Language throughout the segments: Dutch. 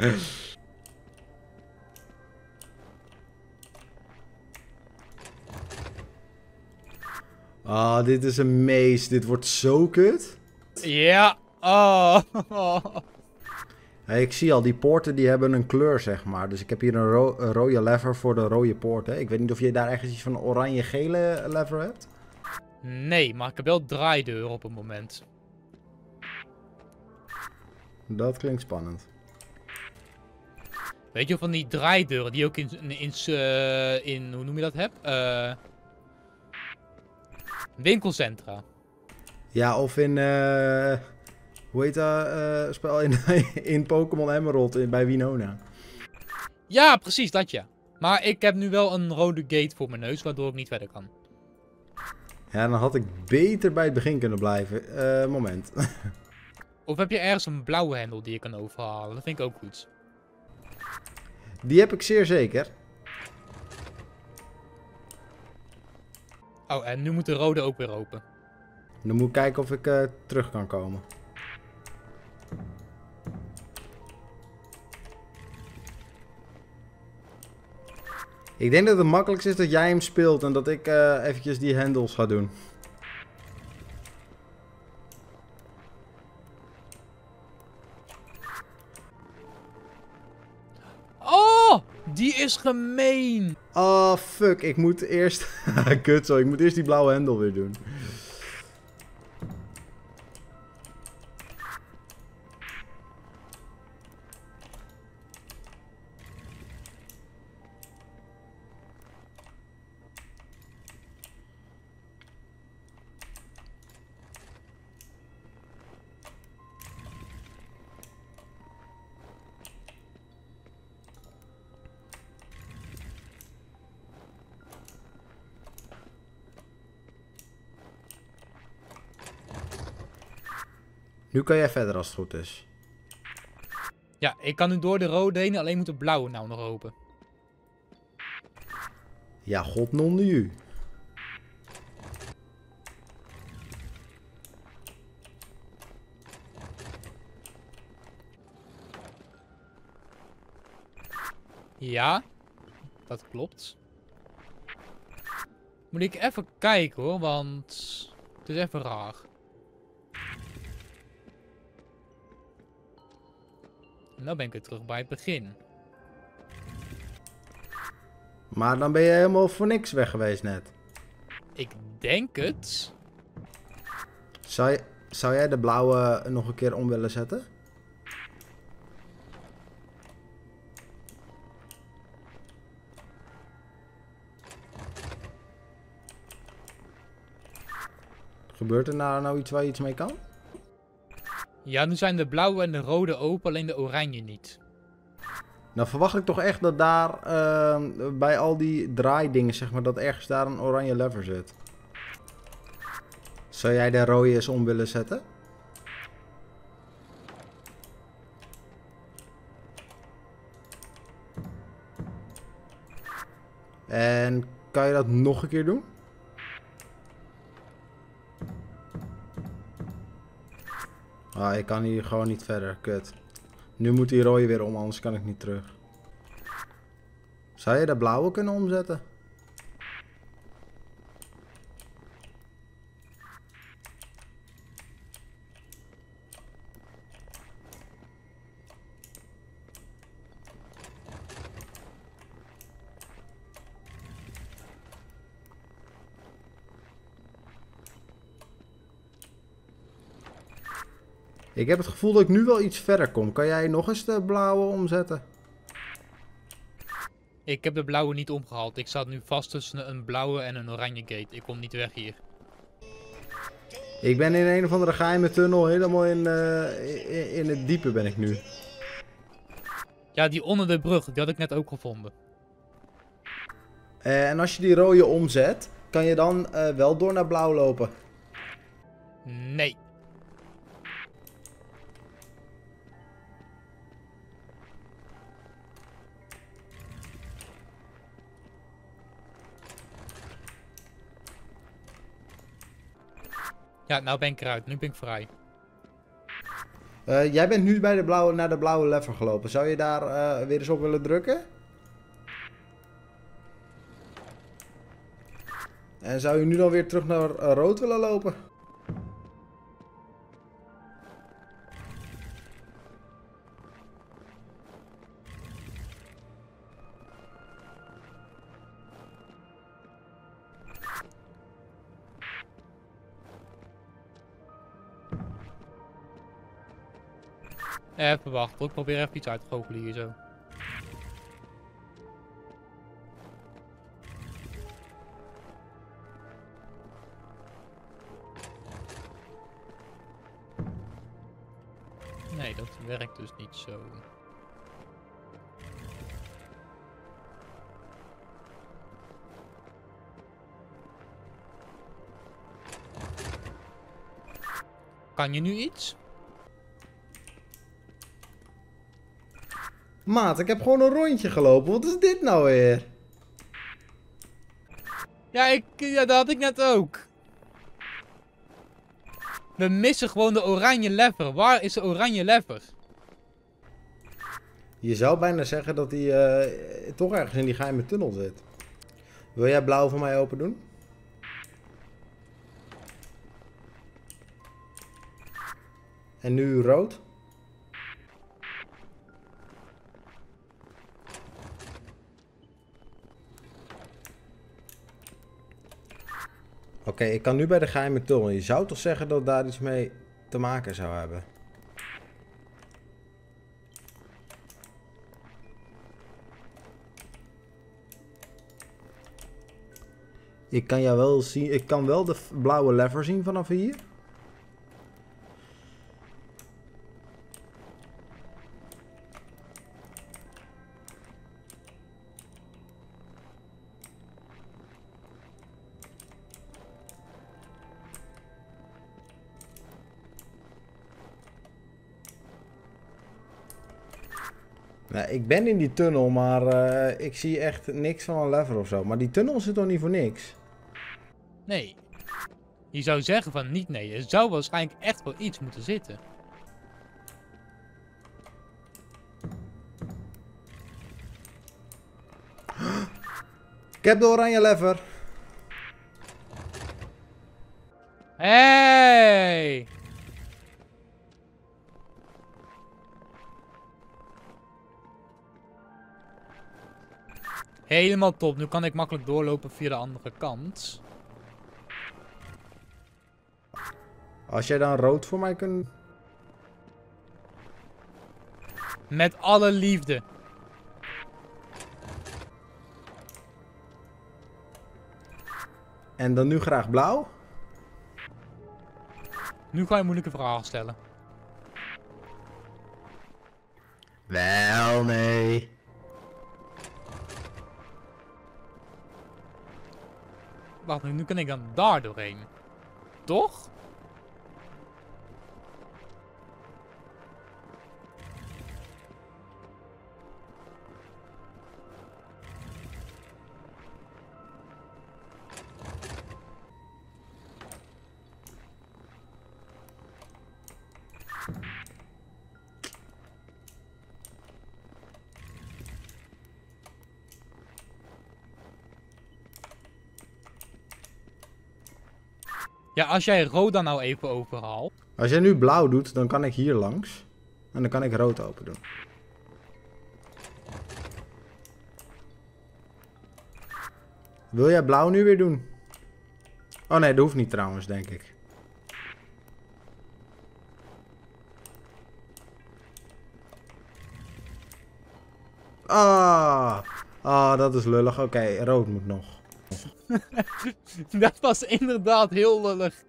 Ah, dit is een maze. Dit wordt zo kut. Ja. Oh. Hey, ik zie al, die poorten die hebben een kleur, zeg maar. Dus ik heb hier een, ro een rode lever voor de rode poorten. Ik weet niet of je daar ergens iets van een oranje-gele lever hebt. Nee, maar ik heb wel draaideuren op het moment. Dat klinkt spannend. Weet je van die draaideuren die ook in, in, in, eh, in hoe noem je dat hebt? Eh winkelcentra. Ja, of in, eh hoe heet dat spel? In, in Pokémon Emerald in, bij Winona. Ja, precies, dat ja. Maar ik heb nu wel een rode gate voor mijn neus, waardoor ik niet verder kan. Ja, dan had ik beter bij het begin kunnen blijven. Moment. Of heb je ergens een blauwe hendel die je kan overhalen? Dat vind ik ook goed. Die heb ik zeer zeker. Oh, en nu moet de rode ook weer open. Dan moet ik kijken of ik eh, terug kan komen. Ik denk dat het makkelijkst is dat jij hem speelt en dat ik eh eventjes die hendels ga doen. Is gemeen. Oh, fuck. Ik moet eerst... Kut. Ik moet eerst die blauwe hendel weer doen. Nu kan jij verder als het goed is. Ja, ik kan nu door de rode heen, alleen moet de blauwe nou nog open. Ja, god non de u. Ja, dat klopt. Moet ik even kijken hoor, want het is even raar. Nou ben ik weer terug bij het begin. Maar dan ben je helemaal voor niks weg geweest net. Ik denk het. Zou, je, zou jij de blauwe nog een keer om willen zetten? Gebeurt er nou, nou iets waar je iets mee kan? Ja, nu zijn de blauwe en de rode open, alleen de oranje niet. Nou verwacht ik toch echt dat daar ehm, bij al die draaidingen, zeg maar, dat ergens daar een oranje lever zit. Zou jij de rode eens om willen zetten? En kan je dat nog een keer doen? Ah, ik kan hier gewoon niet verder. Kut. Nu moet die rode weer om, anders kan ik niet terug. Zou je de blauwe kunnen omzetten? Ik heb het gevoel dat ik nu wel iets verder kom. Kan jij nog eens de blauwe omzetten? Ik heb de blauwe niet omgehaald. Ik zat nu vast tussen een blauwe en een oranje gate. Ik kom niet weg hier. Ik ben in een of andere geheime tunnel, helemaal in, eh, in, in het diepe ben ik nu. Ja, die onder de brug, die had ik net ook gevonden. Eh, en als je die rode omzet, kan je dan eh, wel door naar blauw lopen. Nee. Ja, nou ben ik eruit. Nu ben ik vrij. Eh, jij bent nu bij de blauwe, naar de blauwe lever gelopen. Zou je daar eh, weer eens op willen drukken? En zou je nu dan weer terug naar eh, rood willen lopen? Even wachten, ik probeer even iets uit te goochelen hier zo. Nee, dat werkt dus niet zo. Kan je nu iets? Maat, ik heb gewoon een rondje gelopen. Wat is dit nou weer? Ja, ik, ja, dat had ik net ook. We missen gewoon de oranje lever. Waar is de oranje lever? Je zou bijna zeggen dat hij eh, toch ergens in die geheime tunnel zit. Wil jij blauw voor mij open doen? En nu rood? Oké, ik kan nu bij de geheime tunnel. Je zou toch zeggen dat daar iets mee te maken zou hebben? Ik kan jou wel zien. Ik kan wel de blauwe lever zien vanaf hier. Nou, ik ben in die tunnel, maar eh, ik zie echt niks van een lever of zo. Maar die tunnel zit toch niet voor niks? Nee. Je zou zeggen van niet nee. Er zou waarschijnlijk echt wel iets moeten zitten. Ik heb de oranje lever. Hey! Helemaal top. Nu kan ik makkelijk doorlopen via de andere kant. Als jij dan rood voor mij kunt... Met alle liefde. En dan nu graag blauw. Nu ga je moeilijke vragen stellen. Wel, nee. Wacht, nu, kan ik dan daar doorheen. Toch? Ja, als jij Roda nou even overhaalt. Als jij nu blauw doet, dan kan ik hier langs. En dan kan ik rood open doen. Wil jij blauw nu weer doen? Oh nee, dat hoeft niet trouwens, denk ik. Ah, ah dat is lullig. Oké, rood moet nog. dat was inderdaad heel lullig.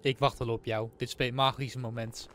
Ik wacht al op jou. Dit speelt magische moment.